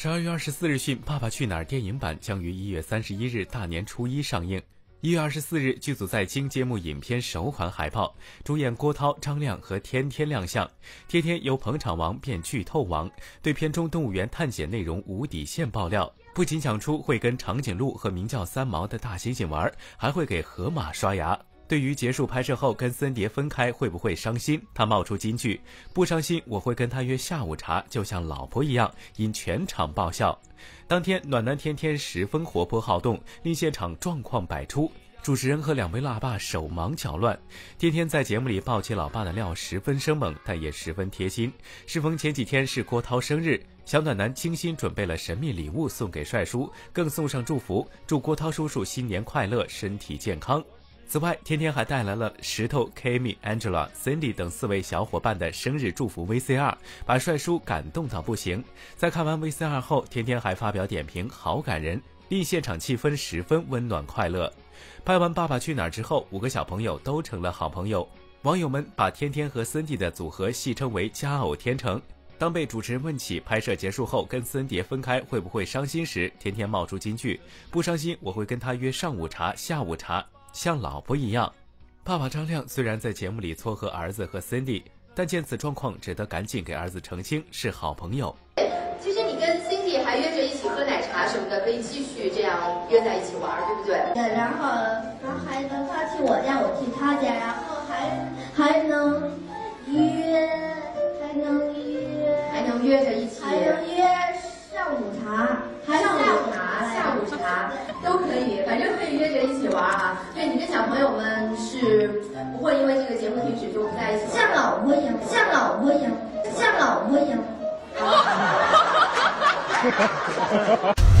十二月二十四日讯，《爸爸去哪儿》电影版将于一月三十一日大年初一上映。一月二十四日，剧组在京揭幕影片首款海报，主演郭涛、张亮和天天亮相。天天由捧场王变剧透王，对片中动物园探险内容无底线爆料，不仅讲出会跟长颈鹿和名叫三毛的大猩猩玩，还会给河马刷牙。对于结束拍摄后跟森碟分开会不会伤心，他冒出金句：“不伤心，我会跟他约下午茶，就像老婆一样。”因全场爆笑。当天，暖男天天十分活泼好动，令现场状况百出。主持人和两位辣爸手忙脚乱。天天在节目里抱起老爸的料十分生猛，但也十分贴心。适逢前几天是郭涛生日，小暖男精心准备了神秘礼物送给帅叔，更送上祝福，祝郭涛叔叔新年快乐，身体健康。此外，天天还带来了石头、Kimi、Angela、Cindy 等四位小伙伴的生日祝福 VCR，把帅叔感动到不行。在看完 VCR 后，天天还发表点评，好感人，令现场气氛十分温暖快乐。拍完《爸爸去哪儿》之后，五个小朋友都成了好朋友，网友们把天天和 Cindy 的组合戏称为“佳偶天成”。当被主持人问起拍摄结束后跟森碟分开会不会伤心时，天天冒出金句：“不伤心，我会跟他约上午茶、下午茶。”像老婆一样，爸爸张亮虽然在节目里撮合儿子和 Cindy，但见此状况，只得赶紧给儿子澄清是好朋友。其实你跟 Cindy 还约着一起喝奶茶什么的，可以继续这样约在一起玩，对不对？对，然后然后还能他去我家，我去他家，然后还还能约，还能约，还能约着一起，还能约上午茶，还上午茶、下都可以，反正可以约着一起玩啊。对，你跟小朋友们是不会因为这个节目停止就不在一起，像老婆一样，像老婆一样，像老婆一样。